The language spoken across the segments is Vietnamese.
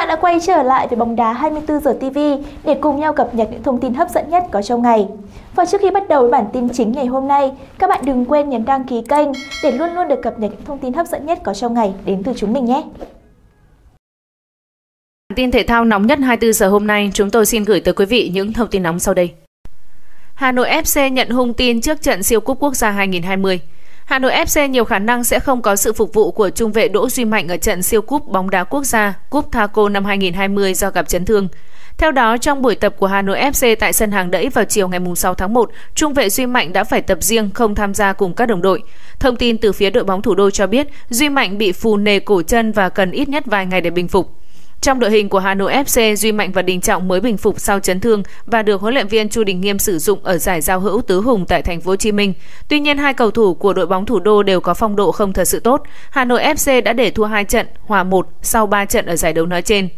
bạn đã quay trở lại với bóng đá 24 giờ TV để cùng nhau cập nhật những thông tin hấp dẫn nhất có trong ngày. Và trước khi bắt đầu với bản tin chính ngày hôm nay, các bạn đừng quên nhấn đăng ký kênh để luôn luôn được cập nhật những thông tin hấp dẫn nhất có trong ngày đến từ chúng mình nhé. Bản tin thể thao nóng nhất 24 giờ hôm nay, chúng tôi xin gửi tới quý vị những thông tin nóng sau đây. Hà Nội FC nhận hung tin trước trận siêu cúp quốc gia 2020. Hà Nội FC nhiều khả năng sẽ không có sự phục vụ của trung vệ Đỗ Duy Mạnh ở trận siêu cúp bóng đá quốc gia Cúp Thaco năm 2020 do gặp chấn thương. Theo đó, trong buổi tập của Hà Nội FC tại sân hàng đẫy vào chiều ngày 6 tháng 1, trung vệ Duy Mạnh đã phải tập riêng không tham gia cùng các đồng đội. Thông tin từ phía đội bóng thủ đô cho biết, Duy Mạnh bị phù nề cổ chân và cần ít nhất vài ngày để bình phục. Trong đội hình của Hà Nội FC, Duy Mạnh và Đình Trọng mới bình phục sau chấn thương và được huấn luyện viên Chu Đình Nghiêm sử dụng ở giải giao hữu tứ hùng tại thành phố Hồ Chí Minh. Tuy nhiên hai cầu thủ của đội bóng thủ đô đều có phong độ không thật sự tốt. Hà Nội FC đã để thua hai trận, hòa một sau 3 trận ở giải đấu nói trên.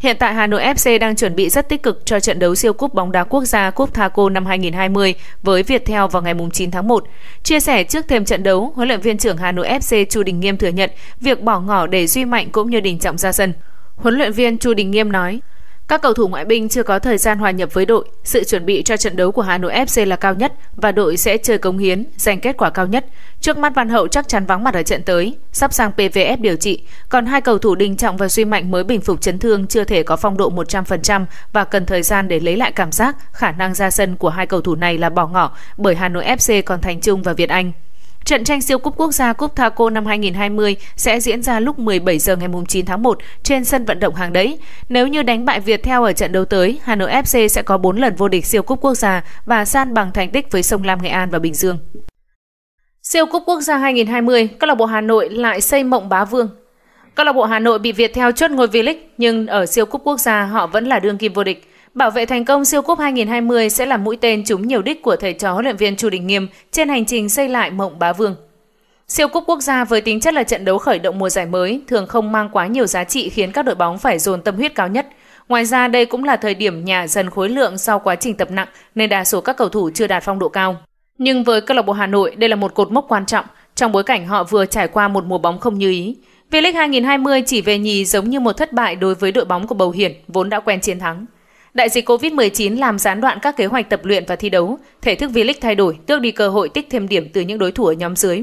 Hiện tại Hà Nội FC đang chuẩn bị rất tích cực cho trận đấu siêu cúp bóng đá quốc gia Cúp Thaco năm 2020 với Viettel vào ngày 9 tháng 1. Chia sẻ trước thêm trận đấu, huấn luyện viên trưởng Hà Nội FC Chu Đình Nghiêm thừa nhận việc bỏ ngỏ để Duy Mạnh cũng như Đình Trọng ra sân. Huấn luyện viên Chu Đình Nghiêm nói, các cầu thủ ngoại binh chưa có thời gian hòa nhập với đội, sự chuẩn bị cho trận đấu của Hà Nội FC là cao nhất và đội sẽ chơi cống hiến, giành kết quả cao nhất. Trước mắt Văn Hậu chắc chắn vắng mặt ở trận tới, sắp sang PVF điều trị, còn hai cầu thủ Đình Trọng và Duy Mạnh mới bình phục chấn thương chưa thể có phong độ 100% và cần thời gian để lấy lại cảm giác, khả năng ra sân của hai cầu thủ này là bỏ ngỏ bởi Hà Nội FC còn Thành Trung và Việt Anh. Trận tranh siêu cúp quốc gia Cúp Thaco năm 2020 sẽ diễn ra lúc 17 giờ ngày 9 tháng 1 trên sân vận động hàng đẫy. Nếu như đánh bại Việt Theo ở trận đấu tới, Hà Nội FC sẽ có 4 lần vô địch siêu cúp quốc gia và san bằng thành tích với Sông Lam Nghệ An và Bình Dương. Siêu cúp quốc gia 2020, câu lạc bộ Hà Nội lại xây mộng bá vương. Câu lạc bộ Hà Nội bị Việt Theo chốt ngôi V-League nhưng ở siêu cúp quốc gia họ vẫn là đương kim vô địch. Bảo vệ thành công siêu cúp 2020 sẽ là mũi tên trúng nhiều đích của thầy trò huấn luyện viên Chu Đình Nghiêm trên hành trình xây lại mộng bá vương. Siêu cúp quốc gia với tính chất là trận đấu khởi động mùa giải mới thường không mang quá nhiều giá trị khiến các đội bóng phải dồn tâm huyết cao nhất. Ngoài ra đây cũng là thời điểm nhà dần khối lượng sau quá trình tập nặng nên đa số các cầu thủ chưa đạt phong độ cao. Nhưng với câu lạc bộ Hà Nội, đây là một cột mốc quan trọng trong bối cảnh họ vừa trải qua một mùa bóng không như ý. V-League 2020 chỉ về nhì giống như một thất bại đối với đội bóng của Bầu Hiển vốn đã quen chiến thắng. Đại dịch COVID-19 làm gián đoạn các kế hoạch tập luyện và thi đấu, thể thức V-League thay đổi, tước đi cơ hội tích thêm điểm từ những đối thủ ở nhóm dưới.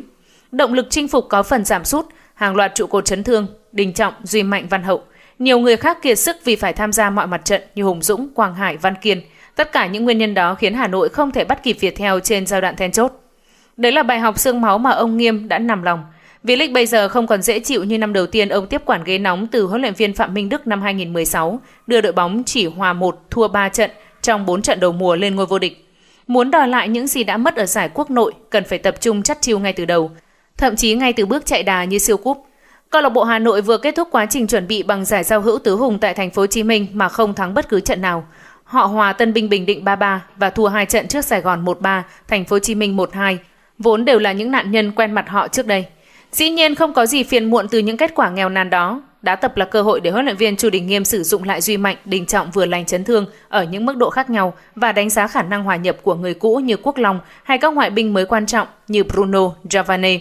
Động lực chinh phục có phần giảm sút, hàng loạt trụ cột chấn thương, Đình Trọng, Duy Mạnh, Văn Hậu. Nhiều người khác kiệt sức vì phải tham gia mọi mặt trận như Hùng Dũng, Quang Hải, Văn Kiên. Tất cả những nguyên nhân đó khiến Hà Nội không thể bắt kịp Việt theo trên giai đoạn then chốt. Đấy là bài học xương máu mà ông Nghiêm đã nằm lòng – V-League bây giờ không còn dễ chịu như năm đầu tiên ông tiếp quản ghế nóng từ huấn luyện viên Phạm Minh Đức năm 2016, đưa đội bóng chỉ hòa 1 thua 3 trận trong 4 trận đầu mùa lên ngôi vô địch. Muốn đòi lại những gì đã mất ở giải quốc nội, cần phải tập trung chắt chiu ngay từ đầu, thậm chí ngay từ bước chạy đà như siêu cúp. Câu lạc bộ Hà Nội vừa kết thúc quá trình chuẩn bị bằng giải giao hữu tứ hùng tại thành phố Hồ Chí Minh mà không thắng bất cứ trận nào. Họ hòa Tân Bình Bình Định 3-3 và thua hai trận trước Sài Gòn 1-3, thành phố Hồ Chí Minh 1-2, vốn đều là những nạn nhân quen mặt họ trước đây. Dĩ nhiên không có gì phiền muộn từ những kết quả nghèo nàn đó. Đá tập là cơ hội để huấn luyện viên Chu Đình Nghiêm sử dụng lại Duy Mạnh, Đình Trọng vừa lành chấn thương ở những mức độ khác nhau và đánh giá khả năng hòa nhập của người cũ như Quốc Long hay các ngoại binh mới quan trọng như Bruno Javane.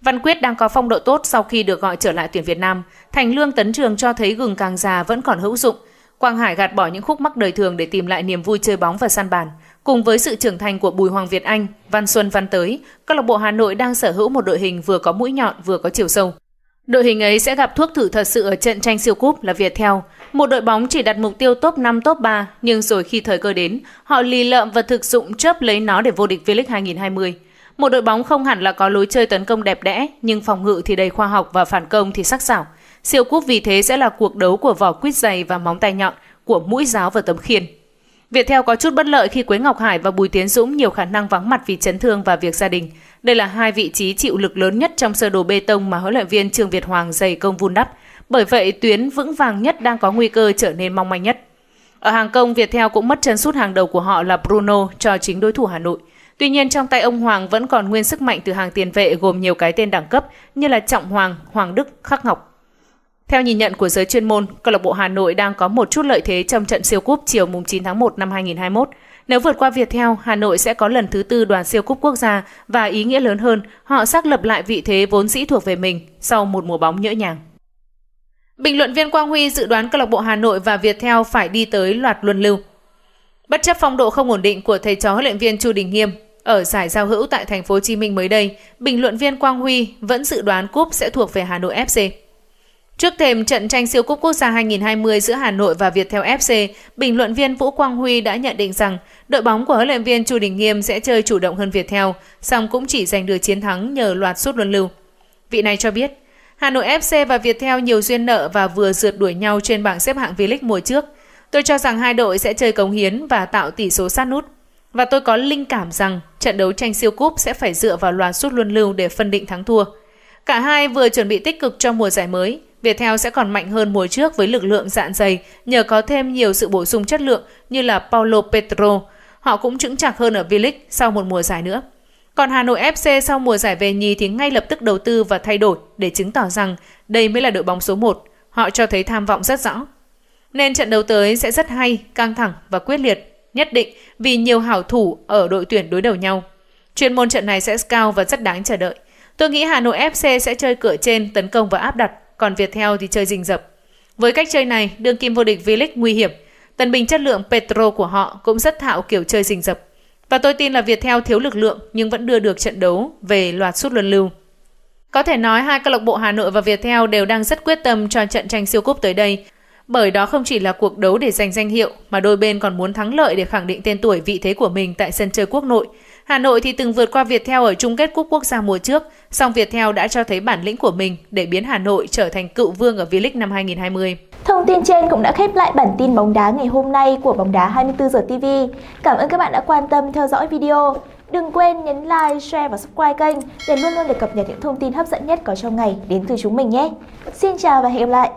Văn Quyết đang có phong độ tốt sau khi được gọi trở lại tuyển Việt Nam. Thành Lương Tấn Trường cho thấy gừng càng già vẫn còn hữu dụng. Quang Hải gạt bỏ những khúc mắc đời thường để tìm lại niềm vui chơi bóng và săn bàn. Cùng với sự trưởng thành của Bùi Hoàng Việt Anh, Văn Xuân Văn Tới, câu lạc bộ Hà Nội đang sở hữu một đội hình vừa có mũi nhọn vừa có chiều sâu. Đội hình ấy sẽ gặp thuốc thử thật sự ở trận tranh siêu cúp là Viettel, một đội bóng chỉ đặt mục tiêu top 5 top 3, nhưng rồi khi thời cơ đến, họ lì lợm và thực dụng chớp lấy nó để vô địch V-League 2020. Một đội bóng không hẳn là có lối chơi tấn công đẹp đẽ, nhưng phòng ngự thì đầy khoa học và phản công thì sắc sảo. Siêu cúp vì thế sẽ là cuộc đấu của vỏ quýt dày và móng tay nhọn, của mũi giáo và tấm khiên. Viettel có chút bất lợi khi Quế Ngọc Hải và Bùi Tiến Dũng nhiều khả năng vắng mặt vì chấn thương và việc gia đình. Đây là hai vị trí chịu lực lớn nhất trong sơ đồ bê tông mà huấn luyện viên Trương Việt Hoàng dày công vun đắp. Bởi vậy, tuyến vững vàng nhất đang có nguy cơ trở nên mong manh nhất. Ở hàng công, Viettel cũng mất chân sút hàng đầu của họ là Bruno cho chính đối thủ Hà Nội. Tuy nhiên trong tay ông Hoàng vẫn còn nguyên sức mạnh từ hàng tiền vệ gồm nhiều cái tên đẳng cấp như là Trọng Hoàng, Hoàng Đức, Khắc Ngọc. Theo nhìn nhận của giới chuyên môn, câu lạc bộ Hà Nội đang có một chút lợi thế trong trận siêu cúp chiều 9 tháng 1 năm 2021. Nếu vượt qua Viettel, Hà Nội sẽ có lần thứ tư đoàn siêu cúp quốc gia và ý nghĩa lớn hơn, họ xác lập lại vị thế vốn dĩ thuộc về mình sau một mùa bóng nhỡ nhàng. Bình luận viên Quang Huy dự đoán câu lạc bộ Hà Nội và Viettel phải đi tới loạt luân lưu. Bất chấp phong độ không ổn định của thầy trò huấn luyện viên Chu Đình Nghiêm ở giải giao hữu tại thành phố Hồ Chí Minh mới đây, bình luận viên Quang Huy vẫn dự đoán cúp sẽ thuộc về Hà Nội FC. Trước thềm trận tranh siêu cúp quốc gia 2020 giữa Hà Nội và Viettel FC, bình luận viên Vũ Quang Huy đã nhận định rằng đội bóng của huấn luyện viên Chu Đình Nghiêm sẽ chơi chủ động hơn Viettel, song cũng chỉ giành được chiến thắng nhờ loạt sút luân lưu. Vị này cho biết, Hà Nội FC và Viettel nhiều duyên nợ và vừa rượt đuổi nhau trên bảng xếp hạng V-League mùa trước. Tôi cho rằng hai đội sẽ chơi cống hiến và tạo tỷ số sát nút. Và tôi có linh cảm rằng trận đấu tranh siêu cúp sẽ phải dựa vào loạt sút luân lưu để phân định thắng thua. Cả hai vừa chuẩn bị tích cực cho mùa giải mới, Viettel sẽ còn mạnh hơn mùa trước với lực lượng dạn dày nhờ có thêm nhiều sự bổ sung chất lượng như là Paulo Petro. Họ cũng chững chạc hơn ở V-League sau một mùa giải nữa. Còn Hà Nội FC sau mùa giải về nhì thì ngay lập tức đầu tư và thay đổi để chứng tỏ rằng đây mới là đội bóng số 1. Họ cho thấy tham vọng rất rõ. Nên trận đấu tới sẽ rất hay, căng thẳng và quyết liệt, nhất định vì nhiều hảo thủ ở đội tuyển đối đầu nhau. Chuyên môn trận này sẽ cao và rất đáng chờ đợi. Tôi nghĩ Hà Nội FC sẽ chơi cửa trên, tấn công và áp đặt, còn Viettel thì chơi rình rập. Với cách chơi này, đương kim vô địch V-League nguy hiểm. Tần bình chất lượng Petro của họ cũng rất thạo kiểu chơi rình rập. Và tôi tin là Viettel thiếu lực lượng nhưng vẫn đưa được trận đấu về loạt sút luân lưu. Có thể nói hai câu lạc bộ Hà Nội và Viettel đều đang rất quyết tâm cho trận tranh siêu cúp tới đây. Bởi đó không chỉ là cuộc đấu để giành danh hiệu mà đôi bên còn muốn thắng lợi để khẳng định tên tuổi vị thế của mình tại sân chơi quốc nội. Hà Nội thì từng vượt qua Viettel ở chung kết cúp quốc gia mùa trước, song Viettel đã cho thấy bản lĩnh của mình để biến Hà Nội trở thành cựu vương ở V-League năm 2020. Thông tin trên cũng đã khép lại bản tin bóng đá ngày hôm nay của Bóng đá 24 giờ TV. Cảm ơn các bạn đã quan tâm theo dõi video. Đừng quên nhấn like, share và subscribe kênh để luôn luôn được cập nhật những thông tin hấp dẫn nhất có trong ngày đến từ chúng mình nhé. Xin chào và hẹn gặp lại!